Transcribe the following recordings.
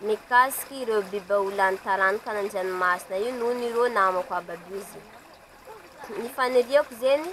Mikasika ireo biby ho lany taranaka any an-dranomasina io noho ny ireo namako ababy ozy. Ny faniriako zeny,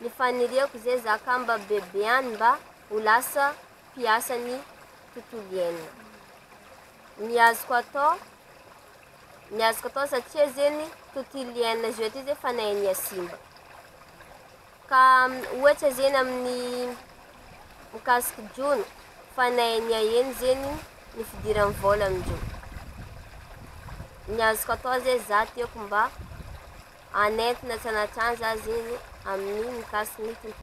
ny faniriako ze za ka mba bebe any mba ho lasa mpiasan'ny tontolo iainana. Ny azoko atao, ny azoko atao satria zeny tontolo iainana zeo ty ze fanahinia simba. Ka ohatra zeny amin'ny mikasiky jono fa nahay niaheno zeny ny fidiran'ny vôla amindreo. Ny azoko atao zay za tiako mba hanentina tsy anatran za zeny amin'ny mikasiky ny tontolo.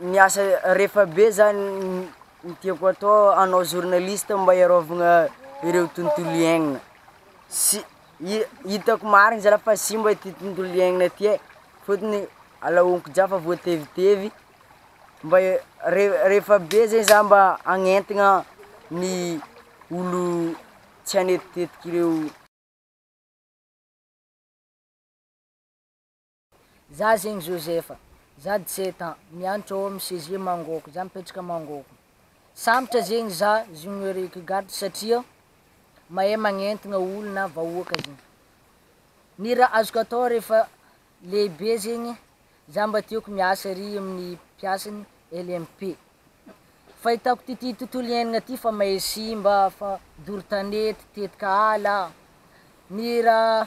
ny asa rehefa be zany ny tiako atao hanao journaliste mba hiarovana ireo tontolo iainana, sy i- hitako marigny zala fa simba ty tontolo iainana ty e, fôtony alaoliko jiaby fa voatevitevy mba e- re- rehefa be zay zah mba hagnentana ny olo tsy hanetitetiky ireo. Za zegny Joseph, za dix sept ans, mianatra ao amin'ny CEG Mangôko, za mipetraka Mangôko. Sambatra zegny za Junior Eric Gard satria mahay magnentagna olo na vahoaka zegny. Ny raha azoko atao rehefa lehibe zegny, za mba tiako miasa ery amin'ny mpiasan'ny LMP. Fahitako t'ity tontolo iainagna ty fa mahay simba, fa doro tanety, tetika ala. Ny raha